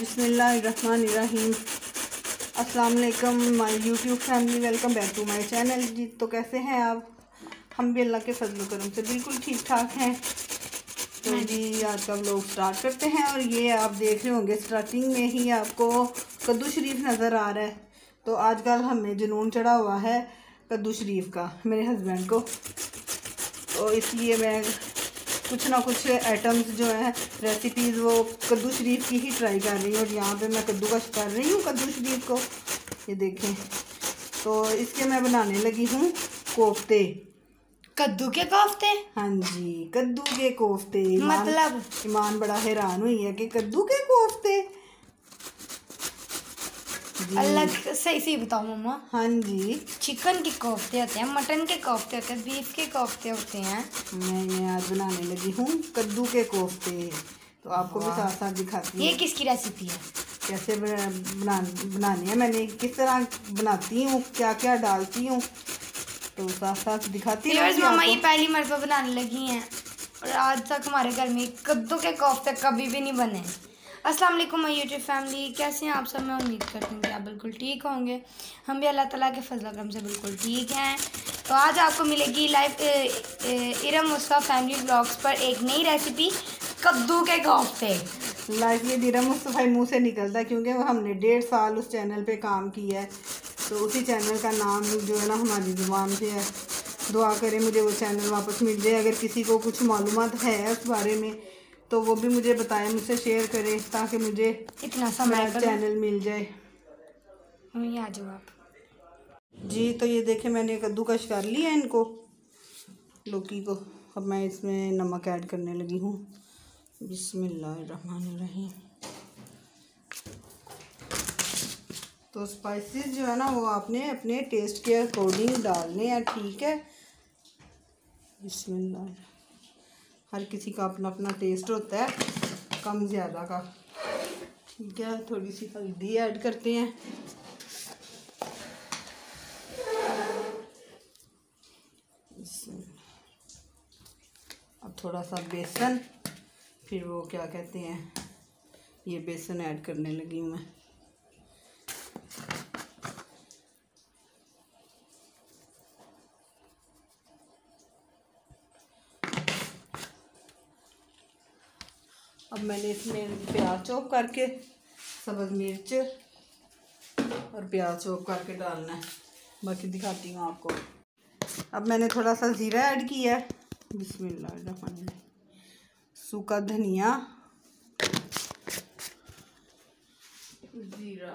बिस्मिल्लाहिर्रहमानिर्रहीम। अस्सलाम वालेकुम my YouTube family welcome back to my channel. जी तो कैसे हैं आप? हम भी अल्लाह के फजल करम से बिल्कुल ठीक ठाक हैं। तो जी। आज का लोग स्टार्ट करते हैं और ये आप देख रहे होंगे स्टार्टिंग में ही आपको कद्दू शरीफ नज़र आ रहा है। तो आजकल हमें जुनून चढ़ा हुआ है कद्दू शरीफ का मेरे हस्बैंड को। तो इसलिए मैं कुछ ना कुछ आइटम्स जो है रेसिपीज़ वो कद्दू शरीफ की ही ट्राई कर रही हूँ और यहाँ पे मैं कद्दू का कर रही हूँ कद्दू शरीफ को। ये देखें। तो इसके मैं बनाने लगी हूँ कोफ्ते। कद्दू के कोफ्ते? हाँ जी कद्दू के कोफ्ते। मतलब? ईमान बड़ा हैरान हुई है कि कद्दू के कोफ्ते? अल्लाह सही सही बताओ मम्मा। हाँ जी। चिकन के कोफ्ते होते हैं मटन के कोफ्ते होते हैं बीफ के कोफ्ते होते हैं। मैं ये आज बनाने लगी हूँ कद्दू के कोफ्ते। तो आपको भी साथ साथ दिखाती हूँ। ये किसकी रेसिपी है? कैसे बना बनाने हैं मैंने किस तरह बनाती हूँ क्या क्या डालती हूँ। तो साथ साथ दिखाती हूँ मम्मा ये पहली मरतबा बनाने लगी हैं। और आज तक हमारे घर में कद्दू के कोफ्ते कभी भी नहीं बने। अस्सलाम वालेकुम, माय यूट्यूब फैमिली कैसे हैं आप सब? मैं उम्मीद करती हूँ कि आप बिल्कुल ठीक होंगे। हम भी अल्लाह ताला के फजल करम से बिल्कुल ठीक हैं। तो आज आपको मिलेगी live Iram Musta family blogs पर एक नई रेसिपी कद्दू के कोफ्ते। लाइफ ये इरम मुस्तफ़ा मुँह से निकलता क्योंकि हमने डेढ़ साल उस चैनल पर काम किया है। तो उसी चैनल का नाम जो है ना हमारी ज़ुबान से है। दुआ करें मुझे वो चैनल वापस मिल जाए। अगर किसी को कुछ मालूम है उस बारे में तो वो भी मुझे बताएँ मुझसे शेयर करें ताकि मुझे इतना समय चैनल मिल जाए। आ जाओ आप। जी तो ये देखें मैंने कद्दूकश कर लिया इनको लौकी को। अब मैं इसमें नमक ऐड करने लगी हूँ। बिस्मिल्लाहिर्रहमानिर्रहीम। तो स्पाइसेस जो है ना वो आपने अपने टेस्ट के अकॉर्डिंग डालने हैं ठीक है? बिस्मिल्लाह। हर किसी का अपना अपना टेस्ट होता है, कम ज़्यादा का। ठीक है, थोड़ी सी हल्दी ऐड करते हैं। अब थोड़ा सा बेसन, फिर वो क्या कहते हैं, ये बेसन ऐड करने लगी हूँ मैं। अब मैंने इसमें प्याज चॉप करके, सब्ज़ मिर्च और प्याज चॉप करके डालना है। बाकी दिखाती हूँ आपको। अब मैंने थोड़ा सा ज़ीरा ऐड किया है। बिस्मिल्लाह सूखा धनिया। ज़ीरा।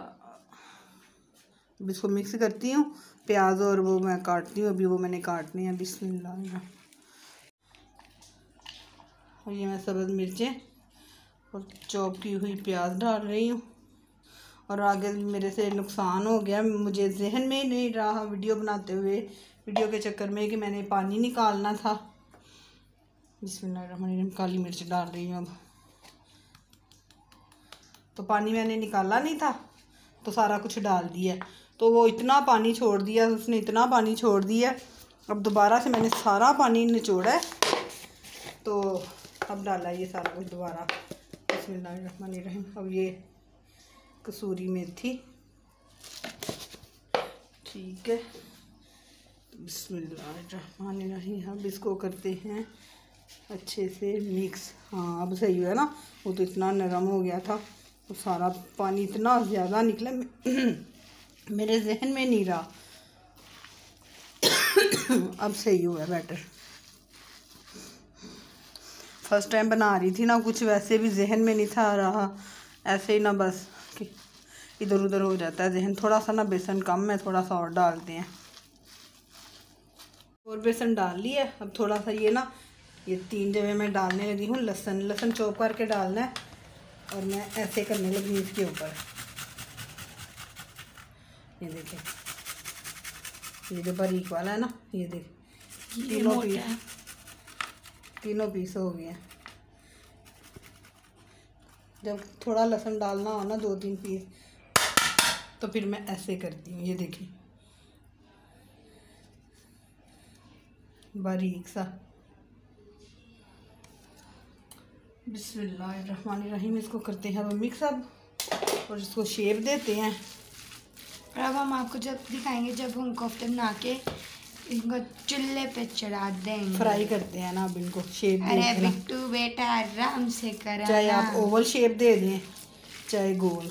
अब इसको मिक्स करती हूँ। प्याज और वो मैं काटती हूँ। अभी वो मैंने काटने हैं। बिस्मिल्लाह और ये मैं सब्ज़ मिर्चें और चॉप की हुई प्याज डाल रही हूँ। और आगे मेरे से नुकसान हो गया। मुझे जहन में नहीं रहा वीडियो बनाते हुए। वीडियो के चक्कर में कि मैंने पानी निकालना था। जिसमें काली मिर्च डाल रही हूँ अब। तो पानी मैंने निकाला नहीं था तो सारा कुछ डाल दिया। तो वो इतना पानी छोड़ दिया, उसने इतना पानी छोड़ दिया। अब दोबारा से मैंने सारा पानी निचोड़ा है। तो अब डाला ये सारा कुछ दोबारा। बसमीम अब ये कसूरी मेथी। ठीक है। बसमीम अब इसको करते हैं अच्छे से मिक्स। हाँ अब सही है ना। वो तो इतना नरम हो गया था। तो सारा पानी इतना ज़्यादा निकला। मेरे जहन में नहीं रहा। अब सही हुआ बेटर फ़र्स्ट टाइम बना रही थी ना कुछ वैसे भी जहन में नहीं था आ रहा। ऐसे ही ना बस इधर उधर हो जाता है जहन। थोड़ा सा ना बेसन कम है थोड़ा सा और डालते हैं और बेसन डाल लिया अब थोड़ा सा ये ना ये तीन जगह मैं डालने लगी हूँ। लहसन लहसन चौप करके डालना है और मैं ऐसे करने लगी हूँ इसके ऊपर। ये देखिए ये जो बारीक वाला है ना ये देख। पीस। तीनों पीस हो गए जब थोड़ा लहसुन डालना हो ना दो तीन पीस तो फिर मैं ऐसे करती हूँ, ये देखिए। बारीक सा। बिस्मिल्लाहिर्रहमानिर्रहीम, इसको करते हैं अब मिक्स अब, और इसको शेप देते हैं। और अब हम आपको जब दिखाएँगे, जब हम कोफ्ते बना के इनको चूल्हे पे चढ़ा देंगे। फ्राई करते हैं ना अब इनको शेप अरे बिट्टू बेटा आराम से करा चाहे आप ओवल शेप दे दें चाहे गोल।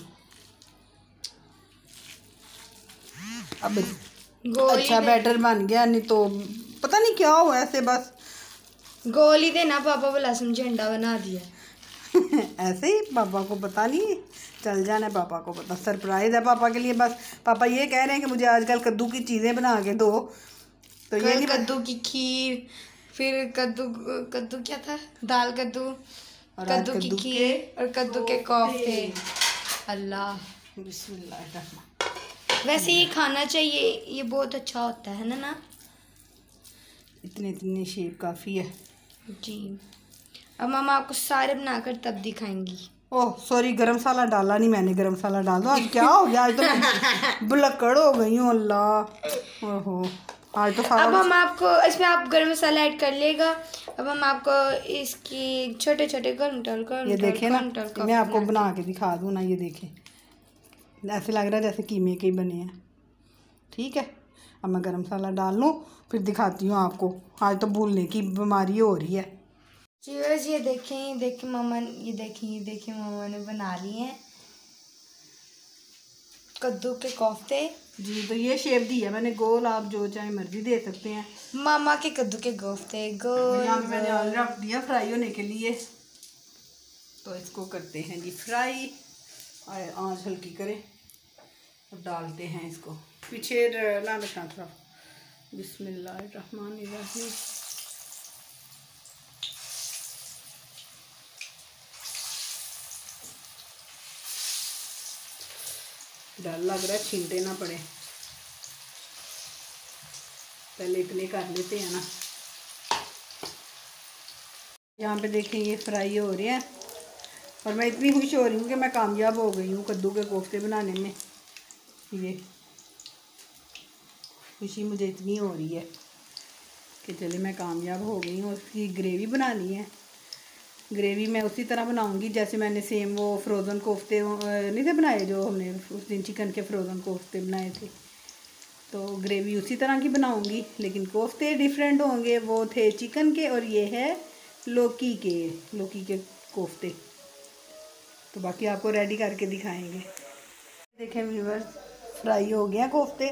अब गोल अच्छा बैटर बन गया नहीं तो पता नहीं क्या हुआ ऐसे बस। गोल ही देना पापा बोला समझे अंडा बना दिया। ऐसे ही पापा को पता नहीं चल जाना है पापा को पता। सरप्राइज़ है पापा के लिए बस। पापा ये कह रहे हैं कि मुझे आजकल कद्दू की चीज़ें बना के दो। तो ये नहीं कद्दू की खीर फिर कद्दू कद्दू क्या था? दाल कद्दू कद्दू की खीर और कद्दू के कॉफे अल्लाह। बिस्मिल्लाह वैसे ये खाना चाहिए ये बहुत अच्छा होता है ना ना? इतने इतने शेप काफ़ी है। जी। अब हम आपको सारे बनाकर तब दिखाएँगी। ओह सॉरी गरम मसाला डाला नहीं मैंने गरम मसाला डाल दो। आज क्या हो गया? आज तो मैं बुलक्कड़ हो गई हूँ अल्लाह। ओहो। आज तो अब हम आपको इसमें आप गर्म मसाला ऐड कर लेगा। अब हम आपको इसकी छोटे छोटे घंटल ये देखें ना मैं आपको बना के दिखा दूँ ना ये देखें। ऐसे लग रहा है जैसे कीमे के ही बने हैं। ठीक है? अब मैं गर्म मसाला डाल लूँ फिर दिखाती हूँ आपको। आज तो भूलने की बीमारी हो रही है। जी बस ये देखें ये देखें मामा ये देखें ये देखें मामा ने बना लिए हैं। कद्दू के कोफ्ते। जी तो ये शेप दी है मैंने गोल आप जो चाहे मर्ज़ी दे सकते हैं। मामा के कद्दू के कोफ्ते गोल यहाँ पे मैंने ऑयल रख दिया फ्राई होने के लिए। तो इसको करते हैं जी फ्राई। और आँच हल्की करें। अब डालते हैं इसको। पीछे ना रखना थोड़ा बिस्मिल्लाह डर लग रहा है छींटे ना पड़े। पहले इतने कर लेते हैं ना। यहाँ पे देखें, ये फ्राई हो रहे हैं। और मैं इतनी खुश हो रही हूँ कि मैं कामयाब हो गई हूँ कद्दू के कोफ्ते बनाने में। ये खुशी मुझे इतनी हो रही है कि चले मैं कामयाब हो गई हूँ, उसकी ग्रेवी बनानी है। ग्रेवी मैं उसी तरह बनाऊँगी, जैसे मैंने सेम वो फ्रोज़न कोफ्ते नहीं थे बनाए जो हमने उस दिन चिकन के फ्रोज़न कोफ्ते बनाए थे। तो ग्रेवी उसी तरह की बनाऊँगी, लेकिन कोफ्ते डिफरेंट होंगे, वो थे चिकन के और ये है लौकी के लौकी के कोफ्ते। तो बाकी आपको रेडी करके दिखाएँगे। देखें व्यूवर्स फ्राई हो गया कोफ्ते,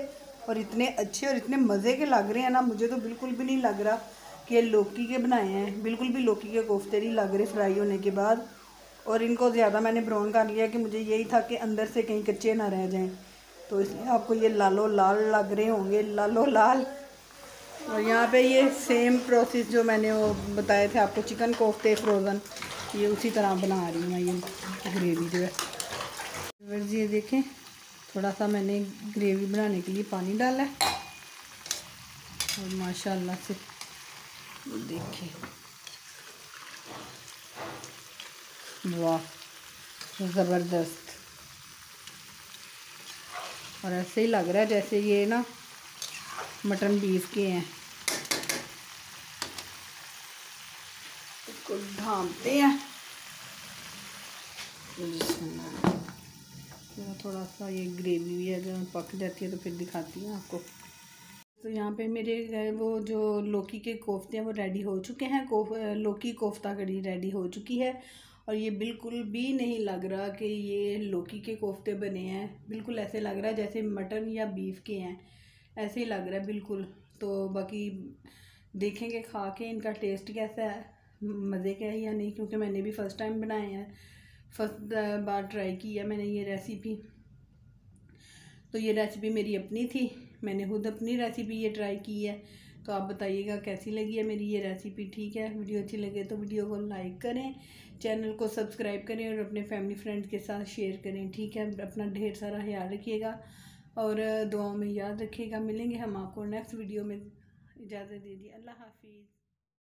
और इतने अच्छे और इतने मज़े के लग रहे हैं ना, मुझे तो बिल्कुल भी नहीं लग रहा कि लौकी के बनाए हैं। बिल्कुल भी लौकी के कोफ्ते नहीं लग रहे फ्राई होने के बाद। और इनको ज़्यादा मैंने ब्राउन कर लिया कि मुझे यही था कि अंदर से कहीं कच्चे ना रह जाएँ। तो इसलिए आपको ये लालो लाल लग रहे होंगे, लालो लाल। और यहाँ पे ये सेम प्रोसेस जो मैंने वो बताए थे आपको चिकन कोफ्ते फ्रोज़न ये उसी तरह बना रही हूँ मैं ये ग्रेवी जो है। ये देखें थोड़ा सा मैंने ग्रेवी बनाने के लिए पानी डाला है। और माशाल्लाह से देखिए वाह ज़बरदस्त। और ऐसे ही लग रहा है जैसे ये ना मटन बीफ के हैं। इसको ढांपते हैं। थोड़ा सा ये ग्रेवी भी है, जब पक जाती है तो फिर दिखाती हूँ आपको। तो यहाँ पे मेरे वो जो लौकी के कोफ्ते हैं, वो रेडी हो चुके हैं। कोफ, लौकी कोफ्ता कड़ी रेडी हो चुकी है। और ये बिल्कुल भी नहीं लग रहा कि ये लौकी के कोफ्ते बने हैं। बिल्कुल ऐसे लग रहा है जैसे मटन या बीफ के हैं। ऐसे ही लग रहा है बिल्कुल। तो बाकी देखेंगे, खा के इनका टेस्ट कैसा है। मज़े का है या नहीं? क्योंकि मैंने भी फ़र्स्ट टाइम बनाए हैं। फ़र्स्ट बार ट्राई की है मैंने ये रेसिपी तो ये रेसिपी मेरी अपनी थी। मैंने खुद अपनी रेसिपी ये ट्राई की है। तो आप बताइएगा कैसी लगी है मेरी ये रेसिपी ठीक है? वीडियो अच्छी लगे तो वीडियो को लाइक करें चैनल को सब्सक्राइब करें और अपने फैमिली फ्रेंड्स के साथ शेयर करें। ठीक है? अपना ढेर सारा ख्याल रखिएगा और दुआओं में याद रखिएगा। मिलेंगे हम आपको नेक्स्ट वीडियो में। इजाज़त दीजिए अल्लाह हाफिज़।